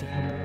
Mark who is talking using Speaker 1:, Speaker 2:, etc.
Speaker 1: Thank